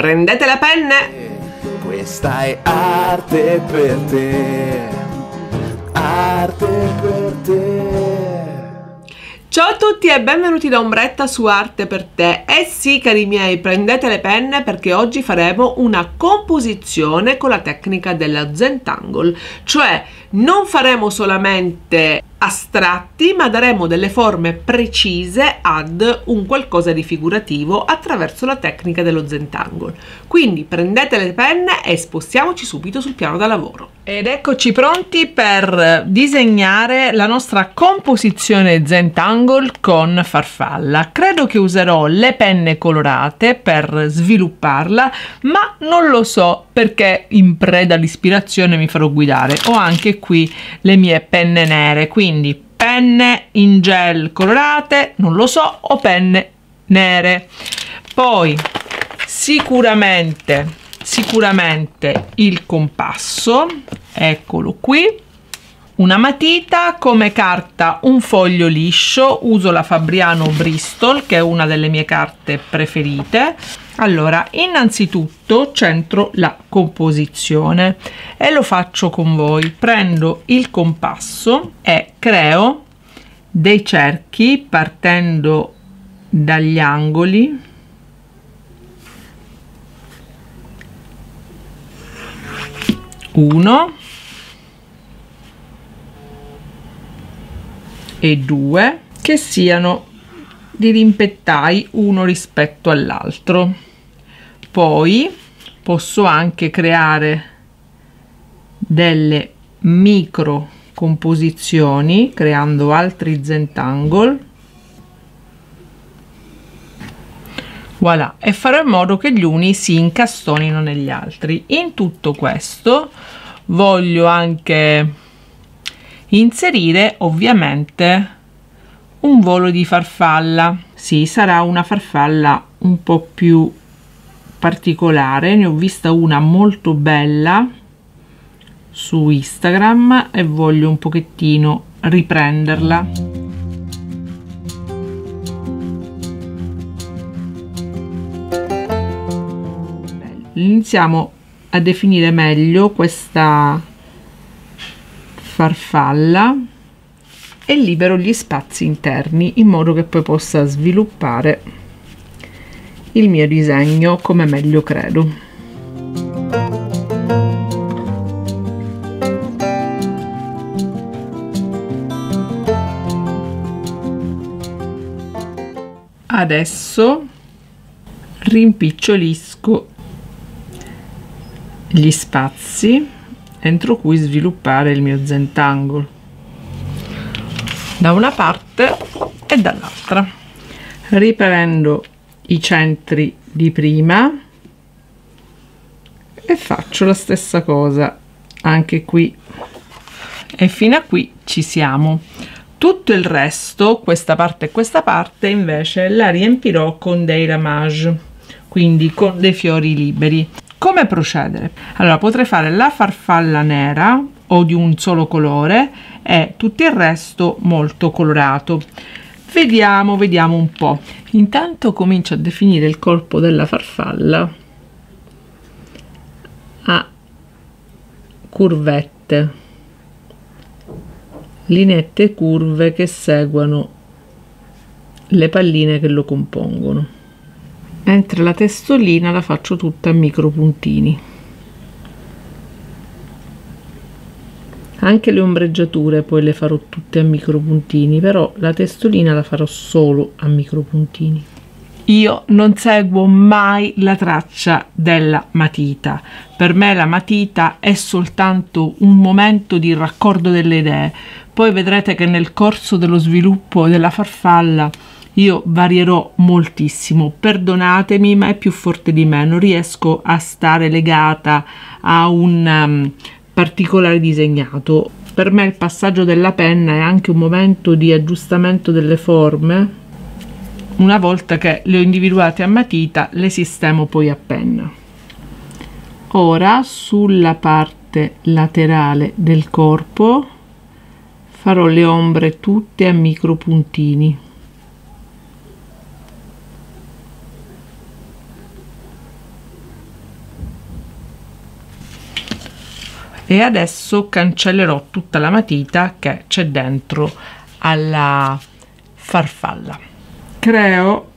Prendete le penne! Questa è arte per te, arte per te. Ciao a tutti e benvenuti da Ombretta su Arte per te. Eh sì, cari miei, prendete le penne perché oggi faremo una composizione con la tecnica della Zentangle, cioè non faremo solamente astratti ma daremo delle forme precise ad un qualcosa di figurativo attraverso la tecnica dello Zentangle. Quindi prendete le penne e spostiamoci subito sul piano da lavoro. Ed eccoci pronti per disegnare la nostra composizione Zentangle con farfalla. Credo che userò le penne colorate per svilupparla, ma non lo so perché in preda all'ispirazione mi farò guidare. Ho anche qui le mie penne nere, quindi penne in gel colorate, non lo so, o penne nere. Poi sicuramente sicuramente il compasso. Eccolo qui. Una matita come carta un foglio liscio. Uso la Fabriano Bristol che è una delle mie carte preferite. Allora innanzitutto centro la composizione e lo faccio con voi. Prendo il compasso e creo dei cerchi partendo dagli angoli uno. E due che siano di rimpettai uno rispetto all'altro. Poi posso anche creare delle micro composizioni creando altri zentangle voilà. E farò in modo che gli uni si incastonino negli altri. In tutto questo voglio anche inserire ovviamente un volo di farfalla. Sì sarà una farfalla un po più particolare. Ne ho vista una molto bella su instagram e voglio un pochettino riprenderla iniziamo a definire meglio questa farfalla e libero gli spazi interni in modo che poi possa sviluppare il mio disegno come meglio credo. Adesso rimpicciolisco gli spazi entro cui sviluppare il mio zentangle. Da una parte e dall'altra. Riprendo i centri di prima e faccio la stessa cosa anche qui. E fino a qui ci siamo. Tutto il resto questa parte e questa parte invece la riempirò con dei ramage quindi con dei fiori liberi come procedere? Allora potrei fare la farfalla nera o di un solo colore e tutto il resto molto colorato. Vediamo vediamo un po. Intanto comincio a definire il corpo della farfalla. A curvette. Linette curve che seguono le palline che lo compongono mentre la testolina la faccio tutta a micro puntini. Anche le ombreggiature poi le farò tutte a micro puntini però la testolina la farò solo a micro puntini. Io non seguo mai la traccia della matita. Per me la matita è soltanto un momento di raccordo delle idee. Poi vedrete che nel corso dello sviluppo della farfalla io varierò moltissimo perdonatemi ma è più forte di me non riesco a stare legata a un um, particolare disegnato. Per me il passaggio della penna è anche un momento di aggiustamento delle forme. Una volta che le ho individuate a matita, le sistemo poi a penna. Ora sulla parte laterale del corpo farò le ombre tutte a micro puntini. E adesso cancellerò tutta la matita che c'è dentro alla farfalla. Creo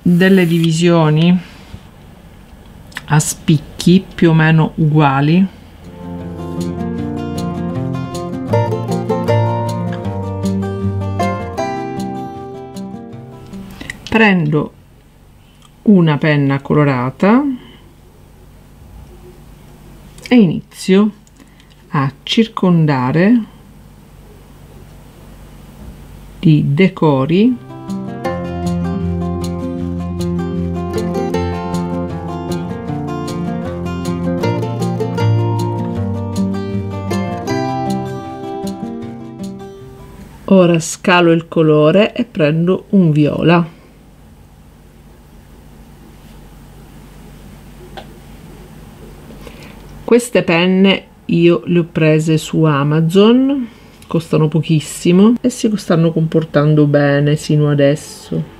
delle divisioni a spicchi più o meno uguali. Prendo una penna colorata e inizio a circondare di decori ora scalo il colore e prendo un viola. Queste penne io le ho prese su amazon costano pochissimo e si stanno comportando bene sino adesso.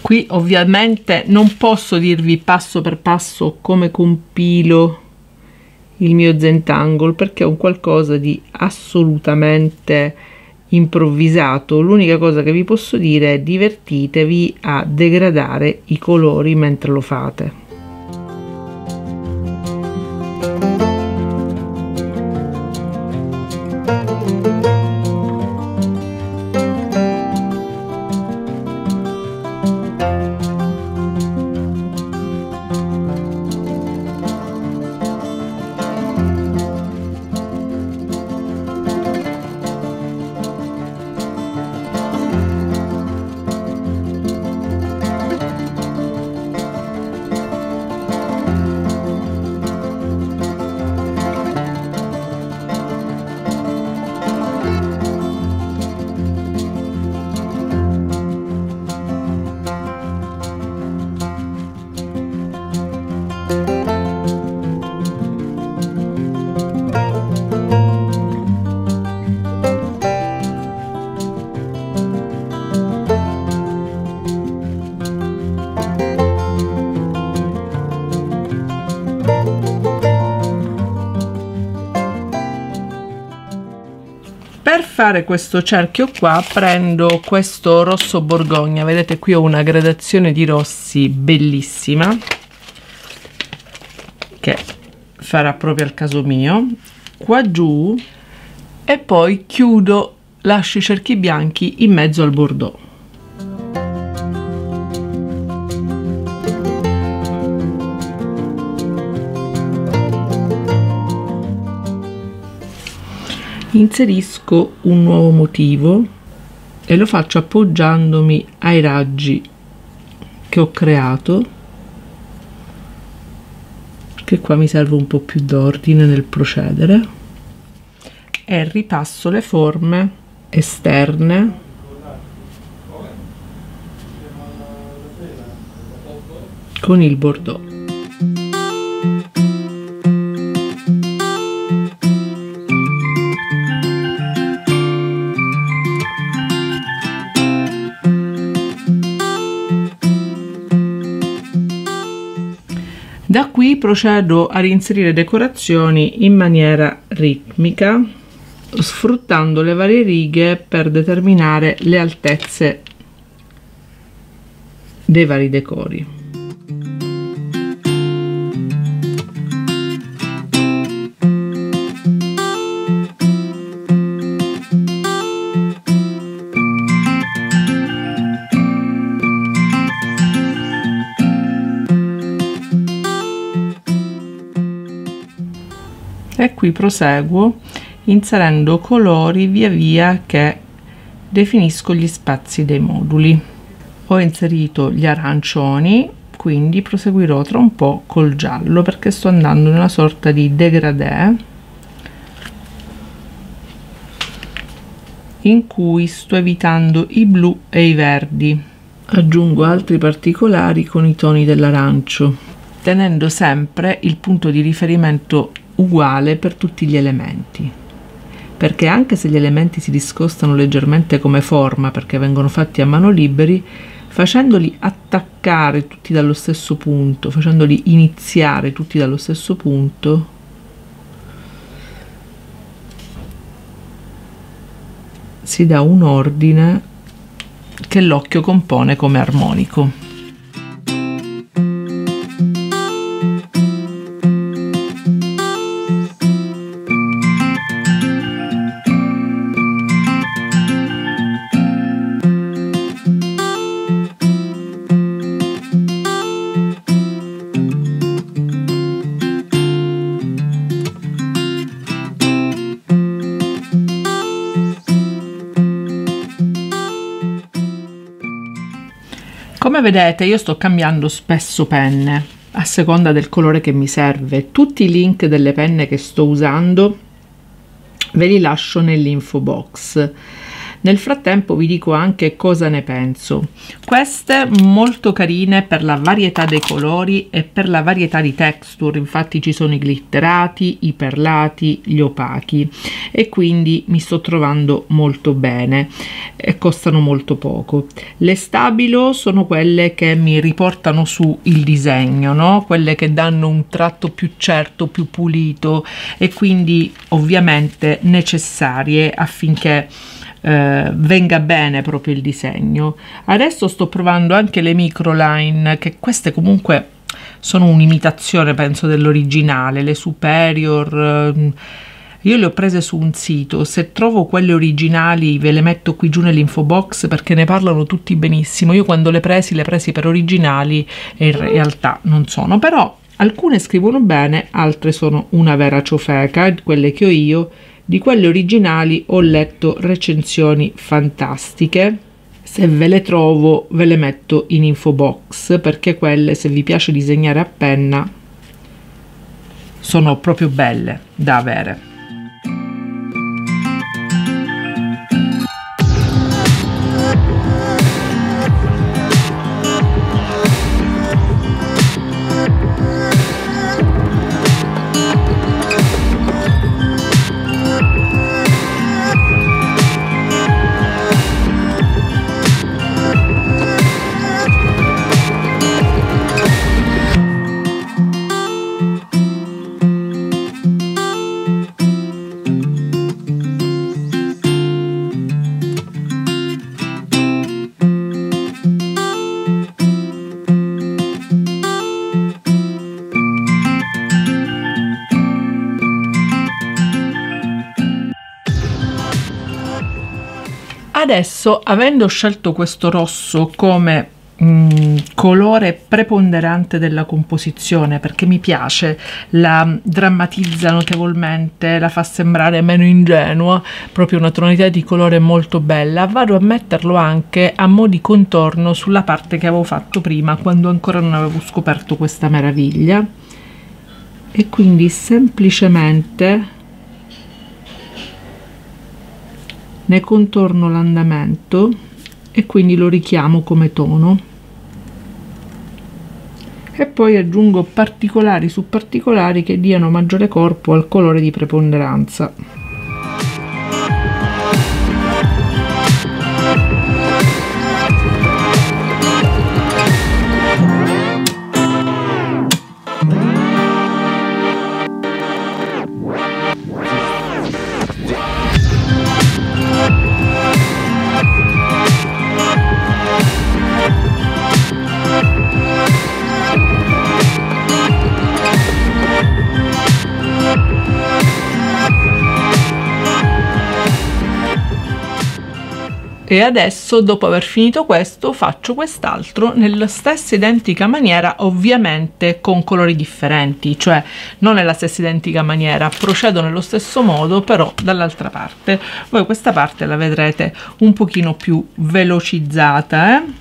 Qui ovviamente non posso dirvi passo per passo come compilo il mio Zentangle perché è un qualcosa di assolutamente improvvisato. L'unica cosa che vi posso dire è divertitevi a degradare i colori mentre lo fate fare questo cerchio qua prendo questo rosso borgogna. Vedete qui ho una gradazione di rossi bellissima che farà proprio al caso mio. Qua giù e poi chiudo lascio i cerchi bianchi in mezzo al bordeaux inserisco un nuovo motivo e lo faccio appoggiandomi ai raggi che ho creato perché qua mi serve un po' più d'ordine nel procedere e ripasso le forme esterne. Con il bordeaux Da qui procedo ad inserire decorazioni in maniera ritmica, sfruttando le varie righe per determinare le altezze dei vari decori. Qui proseguo inserendo colori via via che definisco gli spazi dei moduli. Ho inserito gli arancioni quindi proseguirò tra un po col giallo perché sto andando in una sorta di degradé in cui sto evitando i blu e i verdi. Aggiungo altri particolari con i toni dell'arancio. Tenendo sempre il punto di riferimento uguale per tutti gli elementi perché anche se gli elementi si discostano leggermente come forma perché vengono fatti a mano liberi, facendoli attaccare tutti dallo stesso punto, facendoli iniziare tutti dallo stesso punto, si dà un ordine che l'occhio compone come armonico. Come vedete io sto cambiando spesso penne a seconda del colore che mi serve. Tutti i link delle penne che sto usando ve li lascio nell'info box. Nel frattempo vi dico anche cosa ne penso. Queste molto carine per la varietà dei colori e per la varietà di texture, infatti ci sono i glitterati, i perlati, gli opachi e quindi mi sto trovando molto bene e costano molto poco. Le stabilo sono quelle che mi riportano su il disegno, no? quelle che danno un tratto più certo, più pulito e quindi ovviamente necessarie affinché eh, venga bene proprio il disegno. Adesso sto provando anche le microline, che queste comunque sono un'imitazione, penso, dell'originale, le superior. Eh, io le ho prese su un sito, se trovo quelle originali ve le metto qui giù nell'info box perché ne parlano tutti benissimo. Io quando le presi le presi per originali e in realtà non sono, però alcune scrivono bene, altre sono una vera ciofeca, quelle che ho io di quelle originali ho letto recensioni fantastiche. Se ve le trovo ve le metto in info box perché quelle se vi piace disegnare a penna sono proprio belle da avere. Adesso, avendo scelto questo rosso come mm, colore preponderante della composizione perché mi piace, la drammatizza notevolmente, la fa sembrare meno ingenua, proprio una tonalità di colore molto bella, vado a metterlo anche a mo' di contorno sulla parte che avevo fatto prima quando ancora non avevo scoperto questa meraviglia. E quindi semplicemente ne contorno l'andamento e quindi lo richiamo come tono. E poi aggiungo particolari su particolari che diano maggiore corpo al colore di preponderanza e adesso dopo aver finito questo faccio quest'altro nella stessa identica maniera ovviamente con colori differenti cioè non nella stessa identica maniera procedo nello stesso modo però dall'altra parte voi questa parte la vedrete un pochino più velocizzata eh?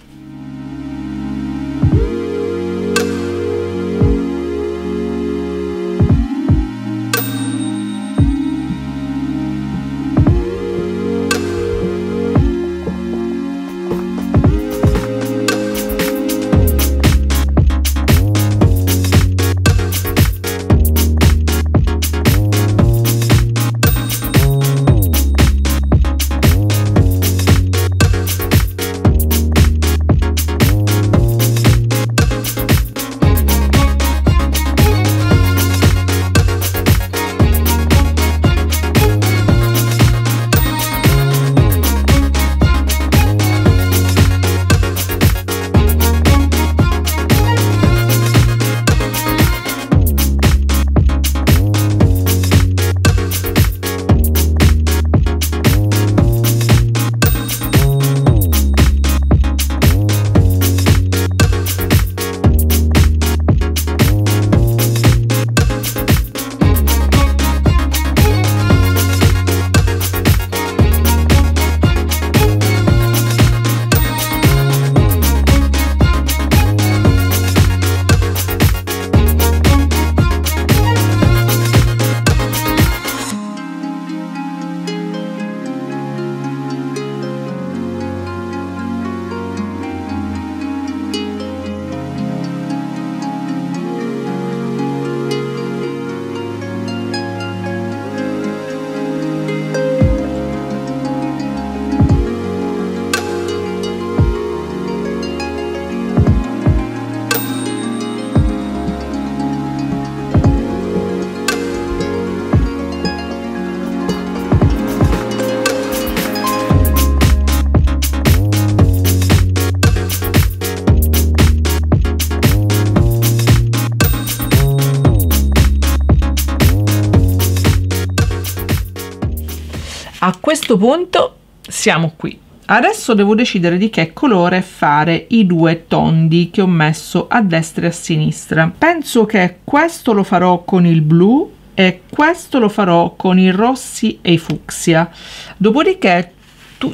Questo punto siamo qui. Adesso devo decidere di che colore fare i due tondi che ho messo a destra e a sinistra. Penso che questo lo farò con il blu e questo lo farò con i rossi e i fucsia. Dopodiché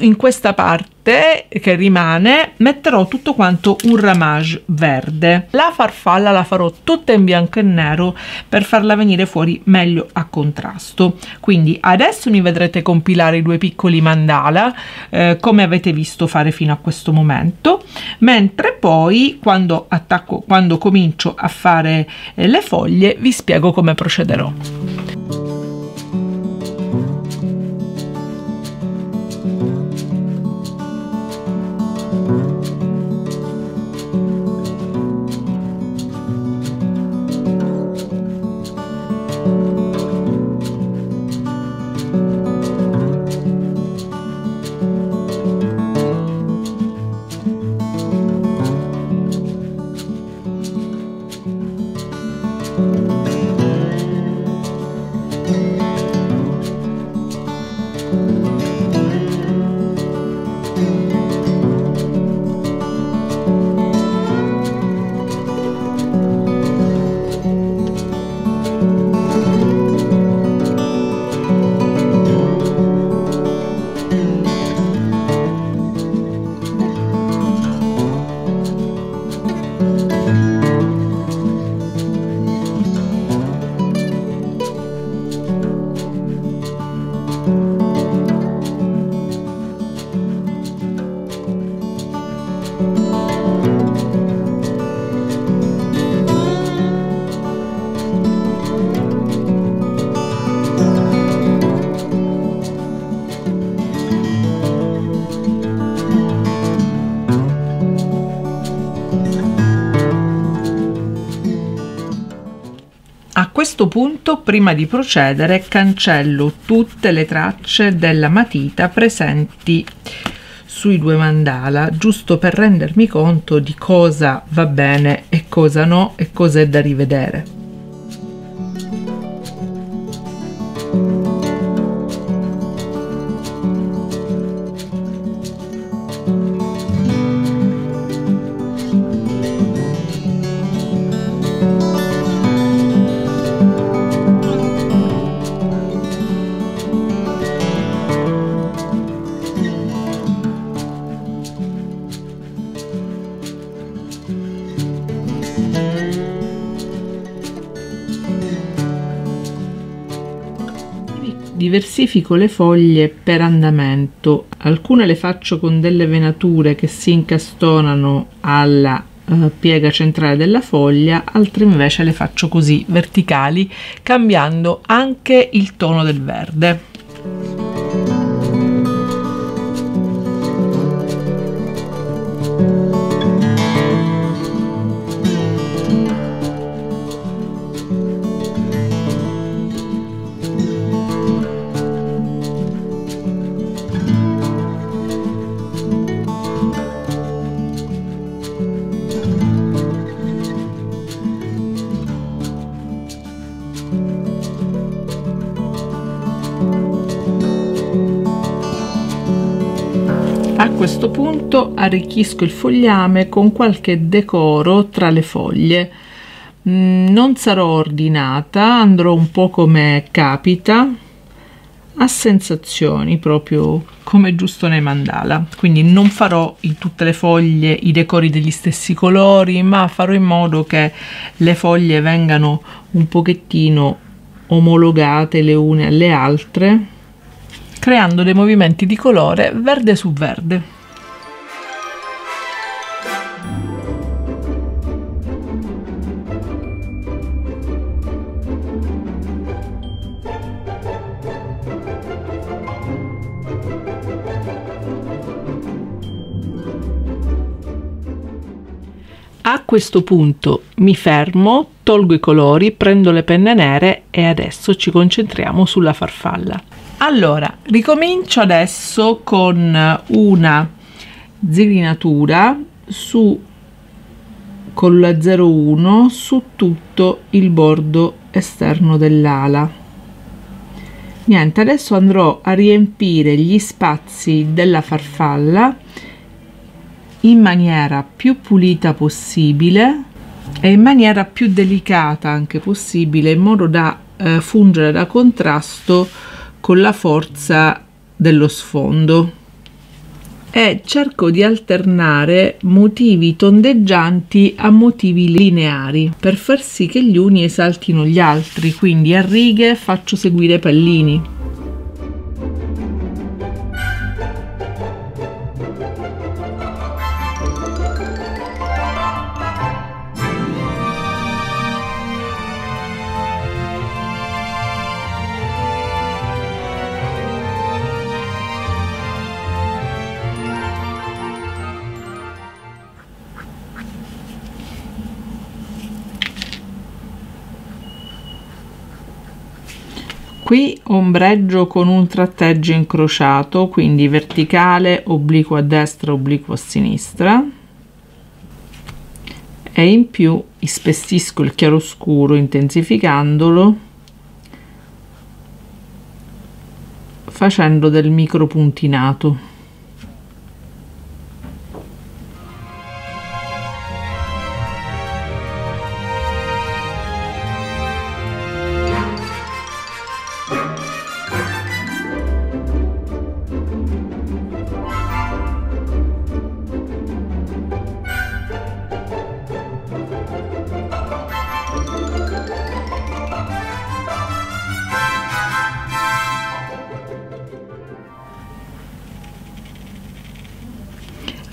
in questa parte che rimane metterò tutto quanto un ramage verde. La farfalla la farò tutta in bianco e nero per farla venire fuori meglio a contrasto. Quindi adesso mi vedrete compilare i due piccoli mandala eh, come avete visto fare fino a questo momento. Mentre poi quando attacco quando comincio a fare eh, le foglie vi spiego come procederò questo punto, prima di procedere, cancello tutte le tracce della matita presenti sui due mandala, giusto per rendermi conto di cosa va bene e cosa no e cosa è da rivedere. Diversifico le foglie per andamento. Alcune le faccio con delle venature che si incastonano alla uh, piega centrale della foglia altre invece le faccio così verticali cambiando anche il tono del verde punto arricchisco il fogliame con qualche decoro tra le foglie. Mm, non sarò ordinata, andrò un po' come capita, a sensazioni proprio come giusto nei mandala. Quindi non farò in tutte le foglie i decori degli stessi colori, ma farò in modo che le foglie vengano un pochettino omologate le une alle altre creando dei movimenti di colore verde su verde. Questo punto mi fermo, tolgo i colori, prendo le penne nere e adesso ci concentriamo sulla farfalla. Allora, ricomincio adesso con una zirinatura su con la 01 su tutto il bordo esterno dell'ala niente adesso andrò a riempire gli spazi della farfalla in maniera più pulita possibile e in maniera più delicata anche possibile in modo da eh, fungere da contrasto con la forza dello sfondo. E cerco di alternare motivi tondeggianti a motivi lineari per far sì che gli uni esaltino gli altri. Quindi a righe faccio seguire pallini qui ombreggio con un tratteggio incrociato quindi verticale obliquo a destra obliquo a sinistra. E in più ispessisco il chiaroscuro intensificandolo facendo del micro puntinato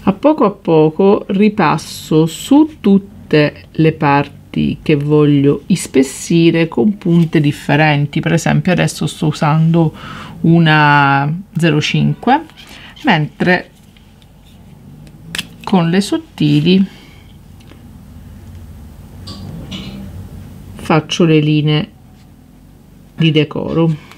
a poco a poco ripasso su tutte le parti che voglio ispessire con punte differenti. Per esempio adesso sto usando una 05 mentre con le sottili faccio le linee di decoro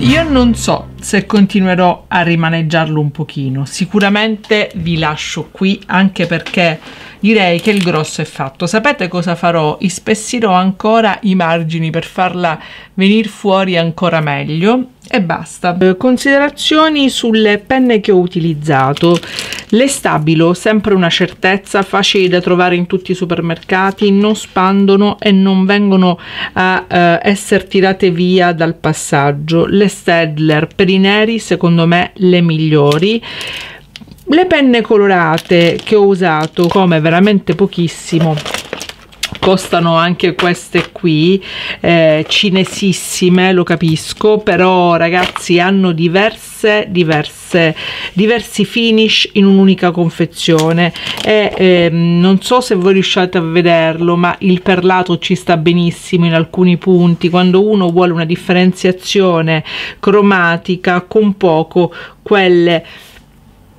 Io non so se continuerò a rimaneggiarlo un pochino, sicuramente vi lascio qui anche perché direi che il grosso è fatto. Sapete cosa farò? Ispessirò ancora i margini per farla venire fuori ancora meglio e basta. Eh, considerazioni sulle penne che ho utilizzato. Le stabilo, sempre una certezza, facili da trovare in tutti i supermercati, non spandono e non vengono a eh, essere tirate via dal passaggio. Le Stedler per i neri, secondo me, le migliori le penne colorate che ho usato come veramente pochissimo costano anche queste qui eh, cinesissime lo capisco però ragazzi hanno diverse diverse diversi finish in un'unica confezione. E eh, non so se voi riusciate a vederlo ma il perlato ci sta benissimo in alcuni punti. Quando uno vuole una differenziazione cromatica con poco quelle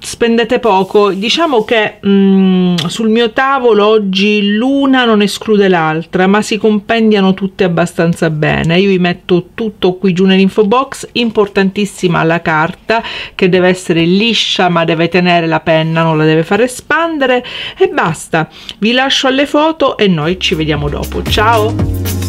spendete poco. Diciamo che mh, mm, sul mio tavolo oggi l'una non esclude l'altra ma si compendiano tutte abbastanza bene. Io vi metto tutto qui giù nell'info box importantissima la carta che deve essere liscia ma deve tenere la penna non la deve fare espandere e basta. Vi lascio alle foto e noi ci vediamo dopo. Ciao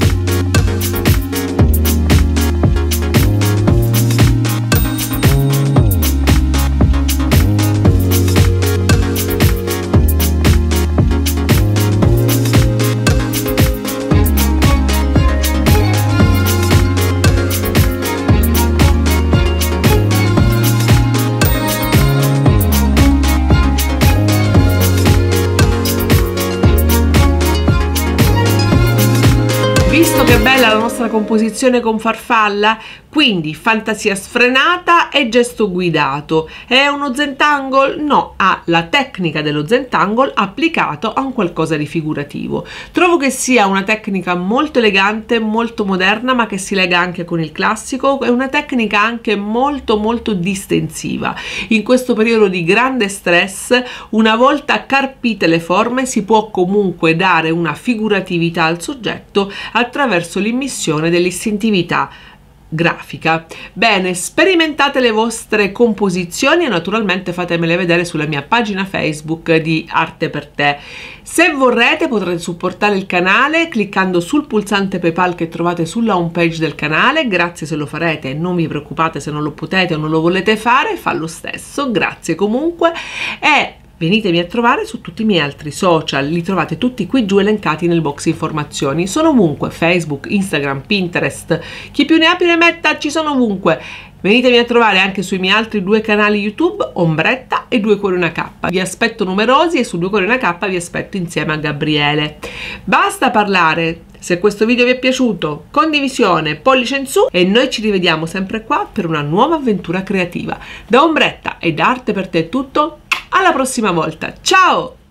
composizione con farfalla Quindi fantasia sfrenata e gesto guidato. È uno Zentangle? No, ha la tecnica dello Zentangle applicato a un qualcosa di figurativo. Trovo che sia una tecnica molto elegante, molto moderna, ma che si lega anche con il classico. È una tecnica anche molto molto distensiva. In questo periodo di grande stress, una volta carpite le forme, si può comunque dare una figuratività al soggetto attraverso l'immissione dell'istintività grafica. Bene, sperimentate le vostre composizioni e naturalmente fatemele vedere sulla mia pagina Facebook di Arte per te. Se vorrete potrete supportare il canale cliccando sul pulsante PayPal che trovate sulla home page del canale, grazie se lo farete, non vi preoccupate se non lo potete o non lo volete fare, fa lo stesso, grazie comunque e venitemi a trovare su tutti i miei altri social, li trovate tutti qui giù elencati nel box informazioni. Sono ovunque, Facebook, Instagram, Pinterest, chi più ne ha più ne metta, ci sono ovunque. Venitemi a trovare anche sui miei altri due canali YouTube, Ombretta e Due Cuori Una K. Vi aspetto numerosi e su Due Cuori Una K vi aspetto insieme a Gabriele. Basta parlare, se questo video vi è piaciuto, condivisione, pollice in su e noi ci rivediamo sempre qua per una nuova avventura creativa. Da Ombretta e da Arte per te è tutto, alla prossima volta, ciao!